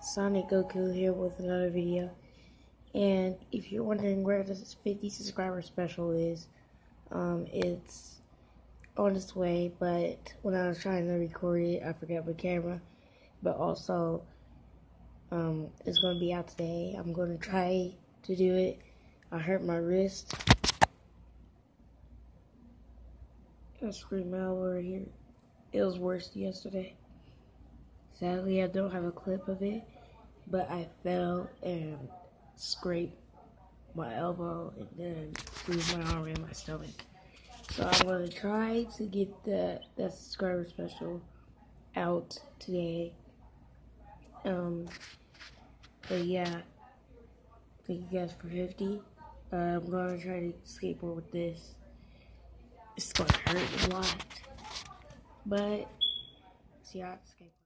Sonic Goku here with another video. And if you're wondering where this 50 subscriber special is, um, it's on its way, but when I was trying to record it, I forgot my camera. But also, um, it's going to be out today. I'm going to try to do it. I hurt my wrist. I scream out over here. It was worse yesterday. Sadly, I don't have a clip of it, but I fell and scraped my elbow and then bruised my arm and my stomach. So I'm gonna try to get the that subscriber special out today. Um, but yeah, thank you guys for 50. Uh, I'm gonna try to skateboard with this. It's gonna hurt a lot, but see how I skateboard.